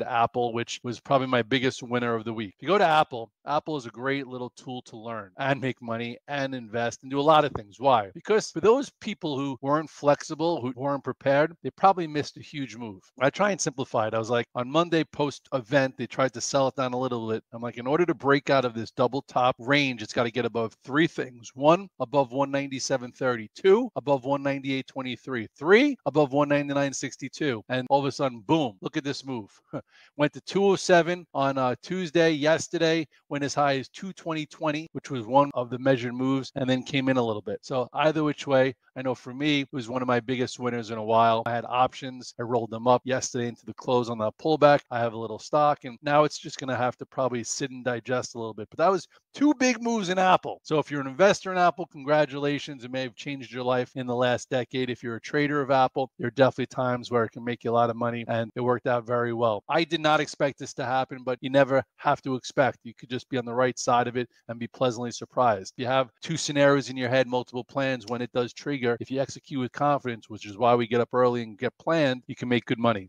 Apple, which was probably my biggest winner of the week. If you go to Apple, Apple is a great little tool to learn and make money and invest and do a lot of things. Why? Because for those people who weren't flexible, who weren't prepared, they probably missed a huge move. I try and simplify it. I was like, on Monday post event, they tried to sell it down a little bit. I'm like, in order to break out of this double top range, it's got to get above three things. One, above 197.30. Two, above 198.23. Three, above 199.62. And all of a sudden, boom, look at this move. Went to 207 on uh, Tuesday. Yesterday went as high as 220.20, which was one of the measured moves, and then came in a little bit. So either which way, I know for me, it was one of my biggest winners in a while. I had options. I rolled them up yesterday into the close on that pullback. I have a little stock, and now it's just going to have to probably sit and digest a little bit. But that was two big moves in Apple. So if you're an investor in Apple, congratulations. It may have changed your life in the last decade. If you're a trader of Apple, there are definitely times where it can make you a lot of money, and it worked out very well. I did not expect this to happen, but you never have to expect. You could just be on the right side of it and be pleasantly surprised. If You have two scenarios in your head, multiple plans when it does trigger. If you execute with confidence, which is why we get up early and get planned, you can make good money.